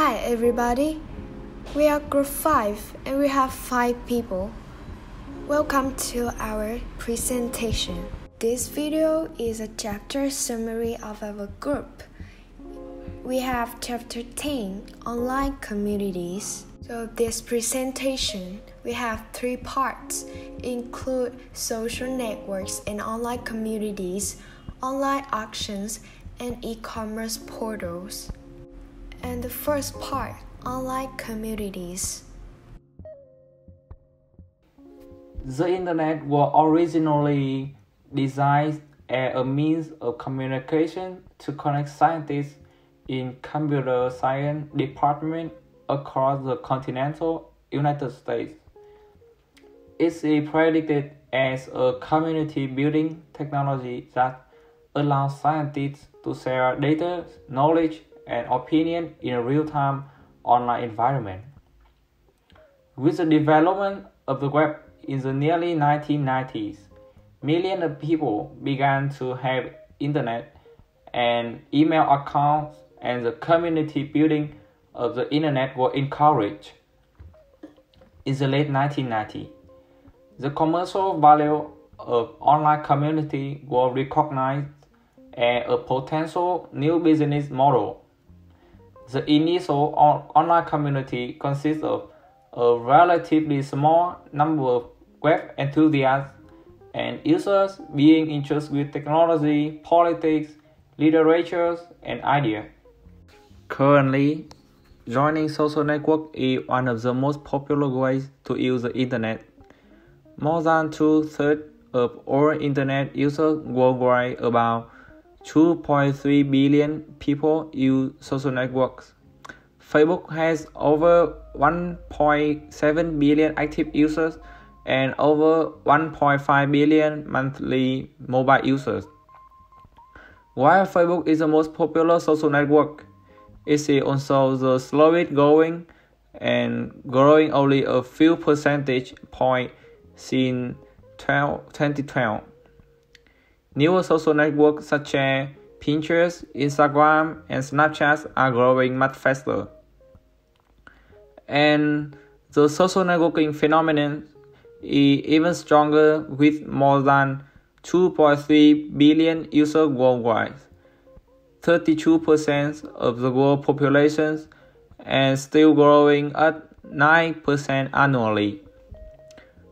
Hi everybody. We are group 5 and we have 5 people. Welcome to our presentation. This video is a chapter summary of our group. We have chapter 10 online communities. So this presentation we have three parts include social networks and online communities, online auctions and e-commerce portals. And the first part, online communities. The internet was originally designed as a means of communication to connect scientists in computer science department across the continental United States. It is predicted as a community building technology that allows scientists to share data, knowledge, and opinion in a real-time online environment. With the development of the web in the nearly 1990s, millions of people began to have internet and email accounts and the community building of the internet were encouraged. In the late 1990s, the commercial value of online community was recognized as a potential new business model. The initial on online community consists of a relatively small number of web enthusiasts and users being interested with technology, politics, literature, and ideas. Currently, joining social network is one of the most popular ways to use the internet. More than two-thirds of all internet users worldwide, about 2.3 billion people use social networks. Facebook has over 1.7 billion active users and over 1.5 billion monthly mobile users. While Facebook is the most popular social network, it is also the slowest growing and growing only a few percentage points since 2012. Newer social networks such as Pinterest, Instagram, and Snapchat are growing much faster. And the social networking phenomenon is even stronger with more than 2.3 billion users worldwide. 32% of the world population and still growing at 9% annually.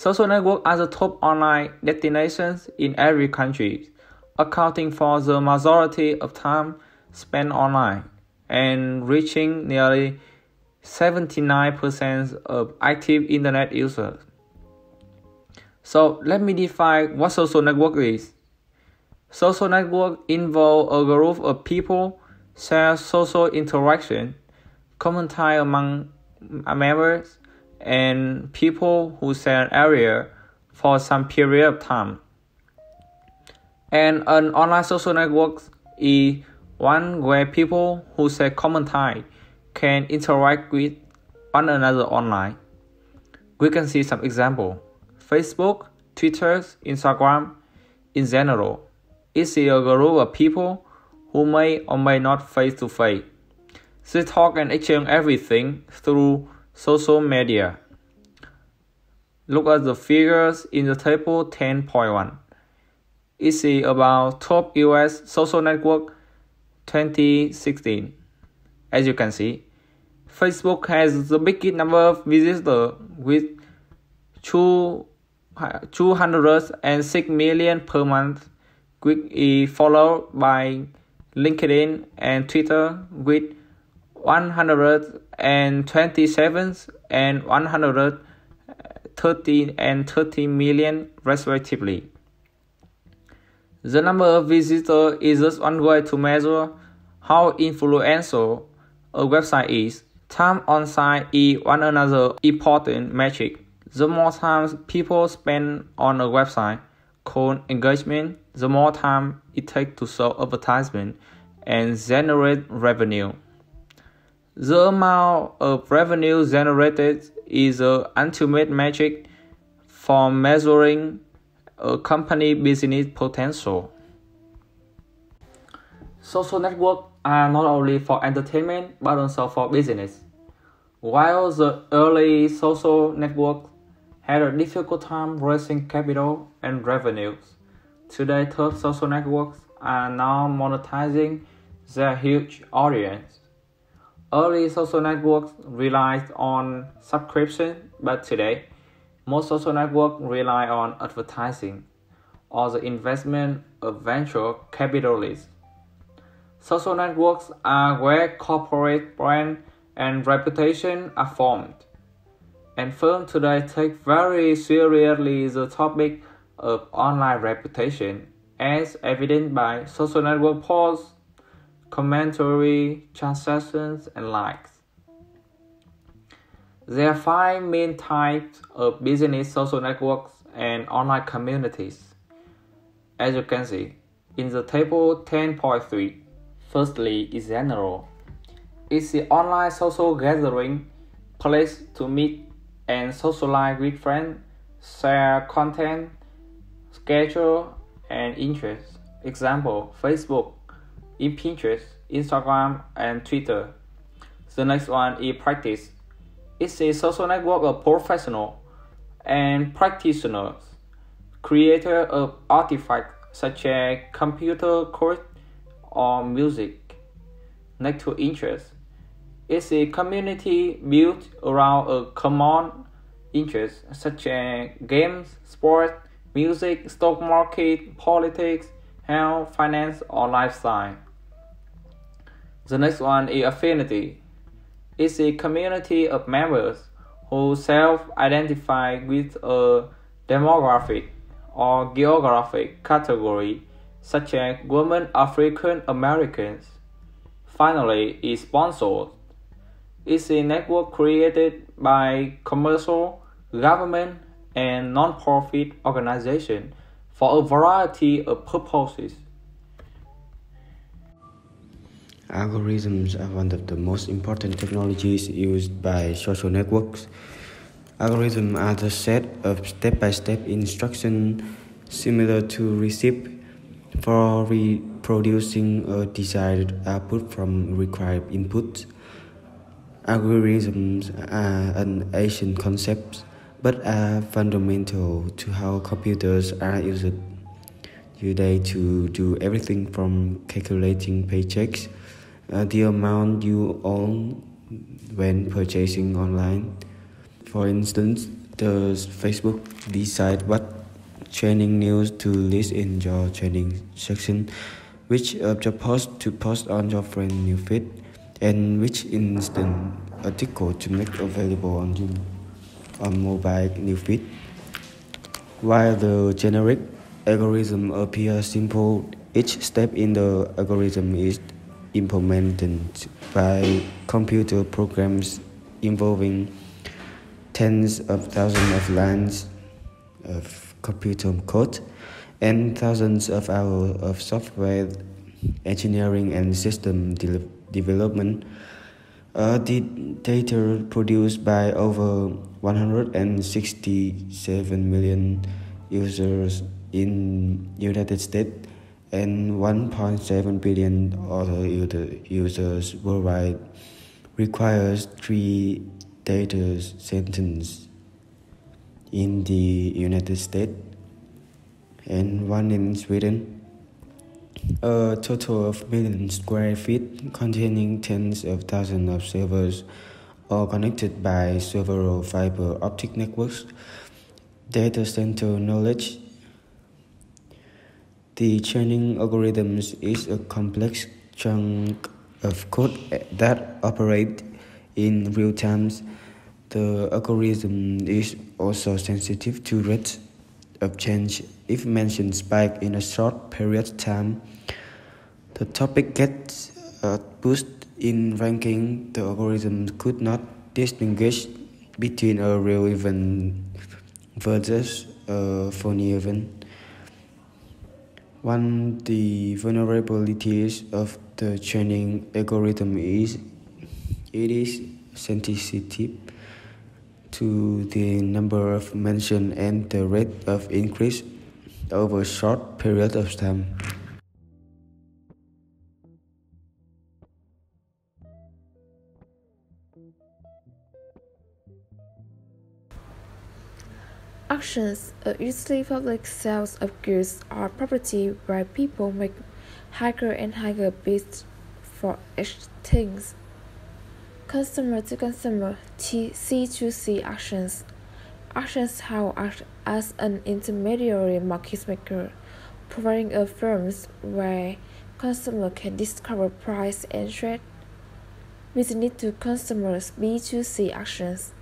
Social networks are the top online destinations in every country, accounting for the majority of time spent online and reaching nearly 79% of active internet users. So let me define what social network is. Social network involve a group of people share social interaction, common time among members, and people who an area for some period of time. And an online social network is one where people who share common time can interact with one another online. We can see some example. Facebook, Twitter, Instagram, in general is a group of people who may or may not face to face. They talk and exchange everything through social media. Look at the figures in the table 10.1. It's about top US social network 2016. As you can see, Facebook has the biggest number of visitors with 206 million per month quickly followed by LinkedIn and Twitter with 127 and 130 and 30 million respectively. The number of visitors is just one way to measure how influential a website is. Time on site is one another important metric. The more time people spend on a website, called engagement, the more time it takes to show advertisement and generate revenue. The amount of revenue generated is an ultimate metric for measuring a company business potential. Social networks are not only for entertainment but also for business. While the early social networks had a difficult time raising capital and revenues, today top social networks are now monetizing their huge audience. Early social networks relied on subscription, but today, most social networks rely on advertising or the investment of venture capitalists. Social networks are where corporate brand and reputation are formed. And firms today take very seriously the topic of online reputation, as evident by social network posts, commentary, transactions, and likes. There are five main types of business social networks and online communities. As you can see, in the table 10.3, firstly is general. It's the online social gathering place to meet and socialize with friends, share content, schedule, and interests. Example, Facebook, in Pinterest, Instagram, and Twitter. The next one is practice. It's a social network of professionals and practitioners creator of artifacts such as computer code or music. Next to interest, it's a community built around a common interest such as games, sports, music, stock market, politics, health, finance, or lifestyle. The next one is affinity. It's a community of members who self-identify with a demographic or geographic category such as women African Americans. Finally, is sponsored. It's a network created by commercial, government, and non-profit organizations for a variety of purposes. Algorithms are one of the most important technologies used by social networks. Algorithms are the set of step-by-step instructions similar to recipe for reproducing a desired output from required inputs. Algorithms are an ancient concept but are fundamental to how computers are used today to do everything from calculating paychecks, uh, the amount you own when purchasing online, for instance, does Facebook decide what trending news to list in your trending section, which of your post to post on your friend new feed, and which instant article to make available on your on mobile new feed. While the generic algorithm appears simple, each step in the algorithm is implemented by computer programs involving tens of thousands of lines of computer code and thousands of hours of software engineering and system de development. The data produced by over 167 million users in United States and 1.7 billion other users worldwide requires three data centers in the United States and one in Sweden. A total of million square feet containing tens of thousands of servers are connected by several fiber optic networks. Data center knowledge. The trending algorithms is a complex chunk of code that operate in real time the algorithm is also sensitive to rates of change. If mentioned spike in a short period of time, the topic gets a boost in ranking. The algorithm could not distinguish between a real event versus a phony event. One the vulnerabilities of the trending algorithm is it is sensitive to the number of mentions and the rate of increase over a short period of time. Auctions are usually public sales of goods or property where people make higher and higher bids for each things. Consumer to consumer C2C auctions. Auctions how act as an intermediary market maker, providing a firms where consumer can discover price and trade. With Business to consumers B2C auctions.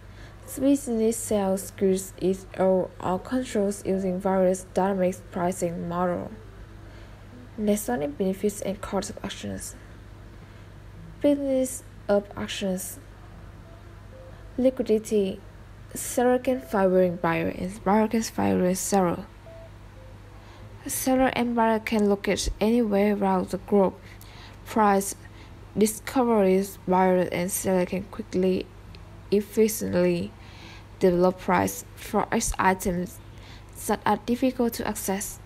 Business sells goods is or controls using various dynamic pricing model. Next benefits and costs of actions. Business of actions. Liquidity. Seller can favoring buyer and buyer can favoring seller. Seller and buyer can locate anywhere around the globe. Price discoveries buyer and seller can quickly, efficiently develop price for X items that are difficult to access.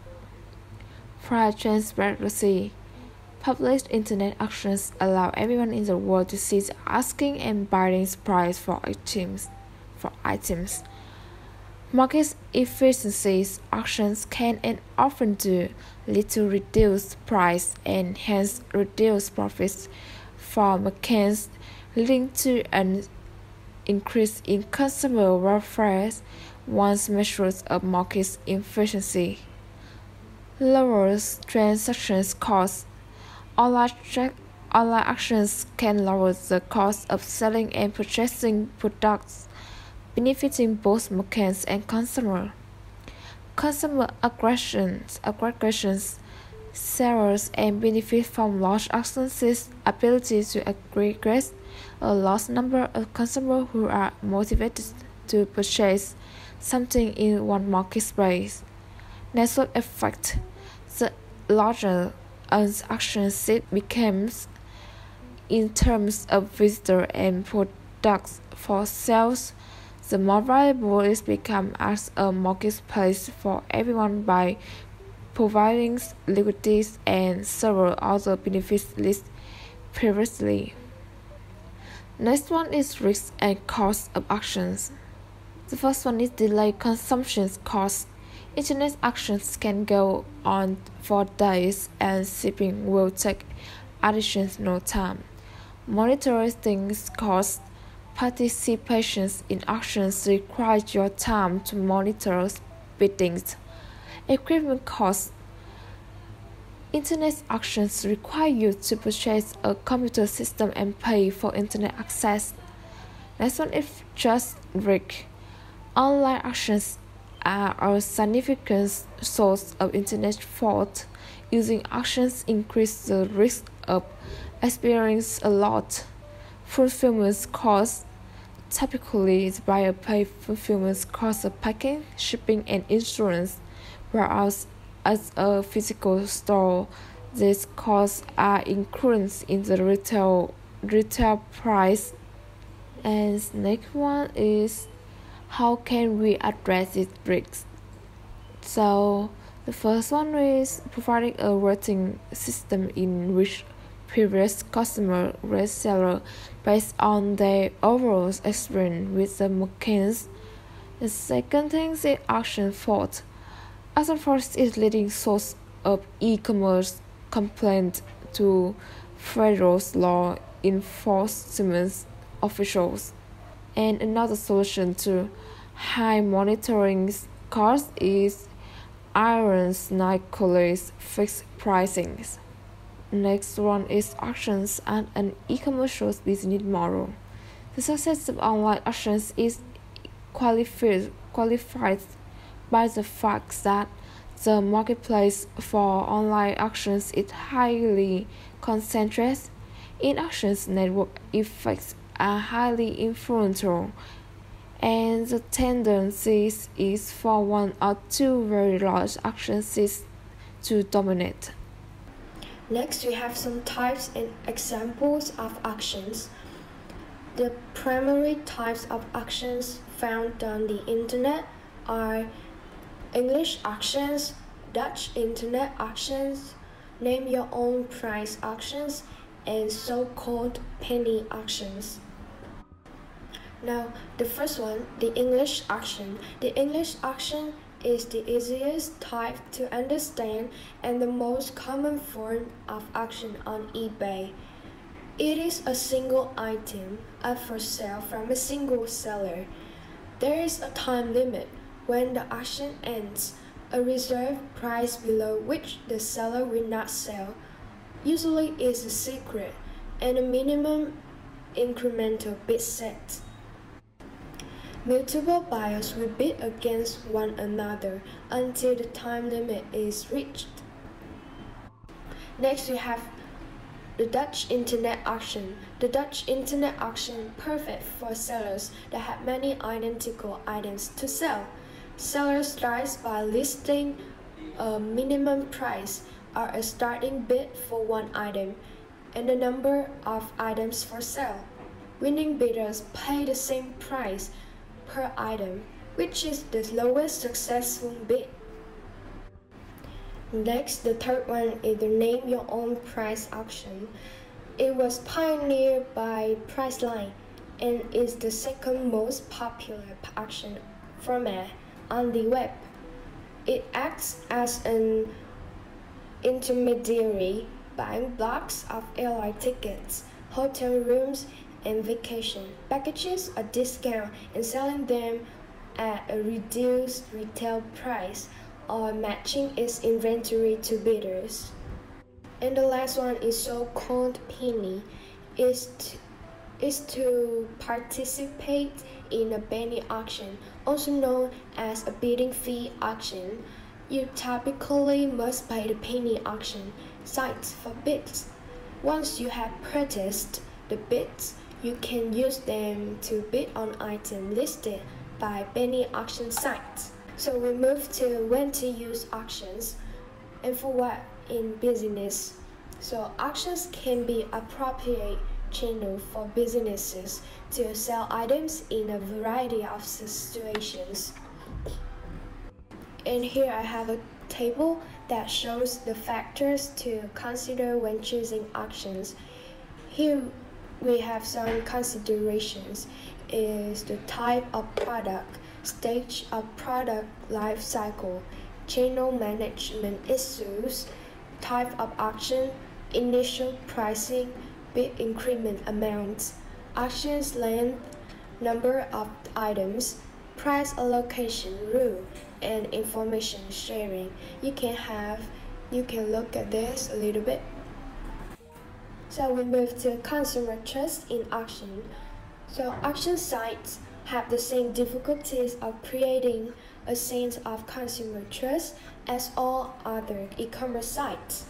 Price transparency. Published internet auctions allow everyone in the world to see the asking and buying price for items. For items. Market efficiencies auctions can and often do lead to reduced price and hence reduced profits for merchants, leading to an increase in consumer welfare once measures of market efficiency. Lowers transaction costs. Online, actions can lower the cost of selling and purchasing products, benefiting both merchants and consumers. Consumer aggregations, aggregations sellers and benefit from large auctions' ability to aggregate a large number of consumers who are motivated to purchase something in one market space. Network effect. The larger an auction set becomes in terms of visitor and products for sales, the more valuable it becomes as a marketplace for everyone by providing liquidity and several other benefits listed previously. Next one is risk and cost of actions. The first one is delay consumption cost. Internet actions can go on for days and shipping will take additional time. Monitoring things costs participation in actions requires your time to monitor biddings. Equipment costs Internet auctions require you to purchase a computer system and pay for internet access. Next one is just risk. Online auctions are a significant source of internet fraud. Using auctions increase the risk of experiencing a lot. Fulfillment costs typically the buyer pay fulfillment costs of packing, shipping, and insurance, whereas as a physical store, these costs are included in the retail retail price. And next one is how can we address these risks? So the first one is providing a rating system in which previous customer rate seller based on their overall experience with the mechanics. The second thing is auction fault First is leading source of e-commerce complaint to federal law enforcement officials. And another solution to high monitoring costs is Irons Nicholas fixed pricing. Next one is auctions and an e-commerce business model. The success of online auctions is qualified, qualified by the fact that the marketplace for online auctions is highly concentrated. In auctions, network effects are highly influential, and the tendency is for one or two very large auctions to dominate. Next, we have some types and examples of auctions. The primary types of auctions found on the internet are English auctions, Dutch internet auctions, name your own price auctions, and so called penny auctions. Now, the first one, the English auction. The English auction is the easiest type to understand and the most common form of auction on eBay. It is a single item up for sale from a single seller. There is a time limit when the auction ends, a reserve price below which the seller will not sell. Usually is a secret and a minimum incremental bid set. Multiple buyers will bid against one another until the time limit is reached. Next, we have the Dutch Internet Auction. The Dutch Internet Auction perfect for sellers that have many identical items to sell. Sellers start by listing a minimum price or a starting bid for one item and the number of items for sale. Winning bidders pay the same price per item, which is the lowest successful bid. Next, the third one is the Name Your Own Price auction. It was pioneered by Priceline and is the second most popular auction format on the web. It acts as an intermediary buying blocks of airline tickets, hotel rooms, and vacation packages a discount and selling them at a reduced retail price or matching its inventory to bidders. And the last one is so-called penny is to, is to participate in a penny auction, also known as a bidding fee auction. You typically must pay the penny auction sites for bids. Once you have purchased the bids, you can use them to bid on items listed by penny auction sites. So we move to when to use auctions and for what in business. So auctions can be appropriate channel for businesses to sell items in a variety of situations. And here I have a table that shows the factors to consider when choosing auctions. Here we have some considerations is the type of product, stage of product life cycle, channel management issues, type of auction, initial pricing, bid increment amounts, auctions length, number of items, price allocation rule, and information sharing. You can have you can look at this a little bit. So we move to consumer trust in auction. So auction sites have the same difficulties of creating a sense of consumer trust as all other e-commerce sites.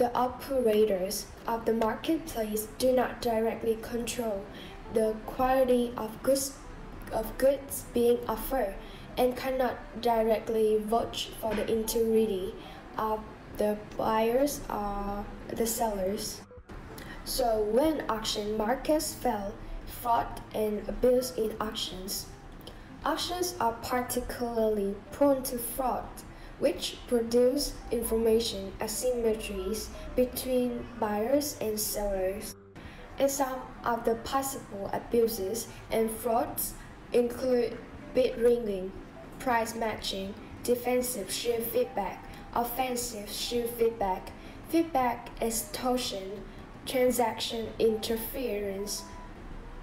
The operators of the marketplace do not directly control the quality of goods of goods being offered and cannot directly vouch for the integrity of the buyers or the sellers. So when auction markets fell, fraud and abuse in auctions. Auctions are particularly prone to fraud, which produce information asymmetries between buyers and sellers. And some of the possible abuses and frauds include bid rigging, price matching, defensive shill feedback, offensive shill feedback, feedback extortion, transaction interference,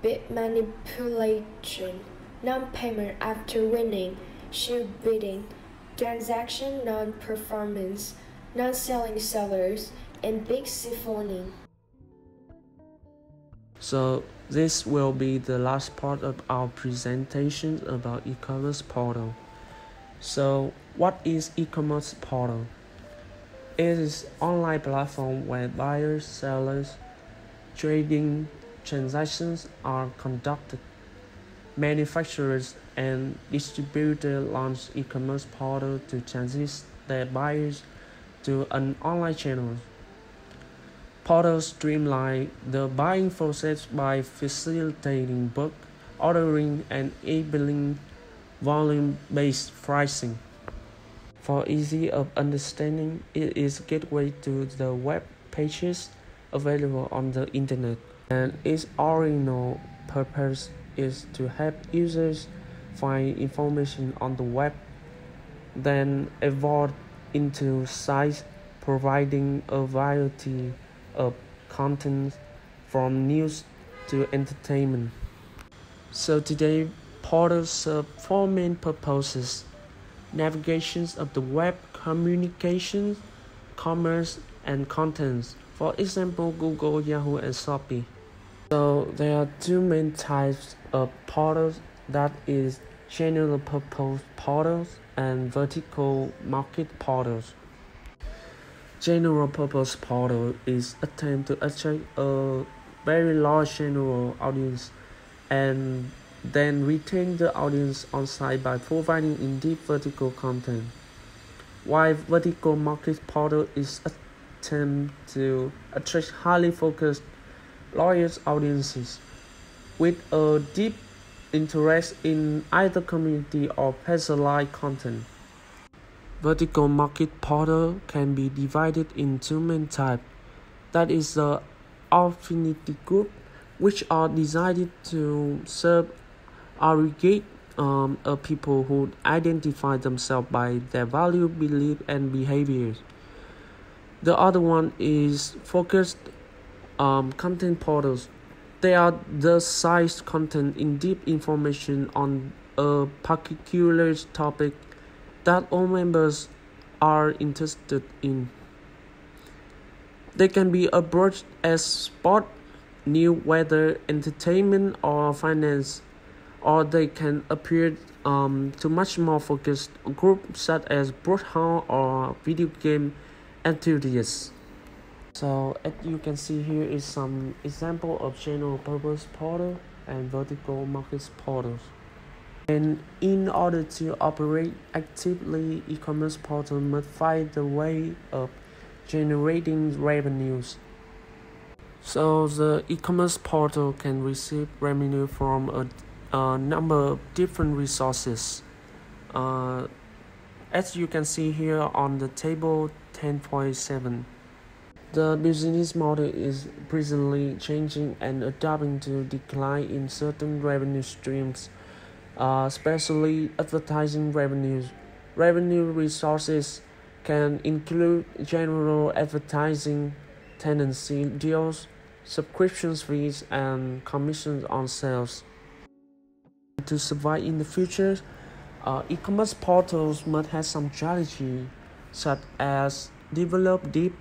bid manipulation, non-payment after winning, shill bidding, transaction non-performance, non-selling sellers, and bid siphoning. So this will be the last part of our presentation about e-commerce portal. So what is e-commerce portal? It is online platform where buyers, sellers, trading transactions are conducted. Manufacturers and distributors launch e-commerce portal to transit their buyers to an online channel. Portals streamline the buying process by facilitating bulk ordering and enabling volume-based pricing. For easy of understanding, it is gateway to the web pages available on the internet, and its original purpose is to help users find information on the web, then evolve into sites providing a variety of content from news to entertainment. So today, portals serve four main purposes navigations of the web, communications, commerce, and contents. For example, Google, Yahoo, and Shopee. So there are two main types of portals that is general purpose portals and vertical market portals. General purpose portal is attempt to attract a very large general audience and then retain the audience on site by providing in-depth vertical content. While vertical market portal is attempt to attract highly focused loyal audiences with a deep interest in either community or personalized content. Vertical market portal can be divided into main types. That is the affinity group, which are designed to serve aggregate um, of people who identify themselves by their value, belief, and behaviors. The other one is focused um, content portals. They are the size content in deep information on a particular topic that all members are interested in. They can be approached as sport, new weather, entertainment, or finance, or they can appear um, to much more focused groups such as Bloodhound or video game enthusiasts. So as you can see here is some example of general purpose portal and vertical markets portals. And in order to operate actively, e-commerce portal must find the way of generating revenues. So the e-commerce portal can receive revenue from a, a number of different resources. Uh, as you can see here on the table 10.7. The business model is presently changing and adapting to decline in certain revenue streams, uh, especially advertising revenues. Revenue resources can include general advertising, tenancy deals, subscriptions fees, and commissions on sales. To survive in the future, uh, e-commerce portals must have some strategy, such as develop deep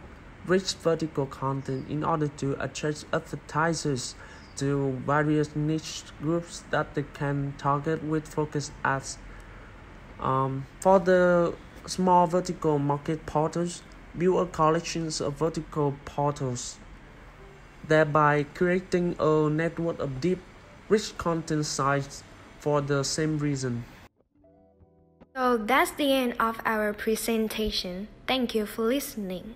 rich vertical content in order to attract advertisers to various niche groups that they can target with focused ads. Um, for the small vertical market portals, build a collection of vertical portals, thereby creating a network of deep, rich content sites for the same reason. So that's the end of our presentation. Thank you for listening.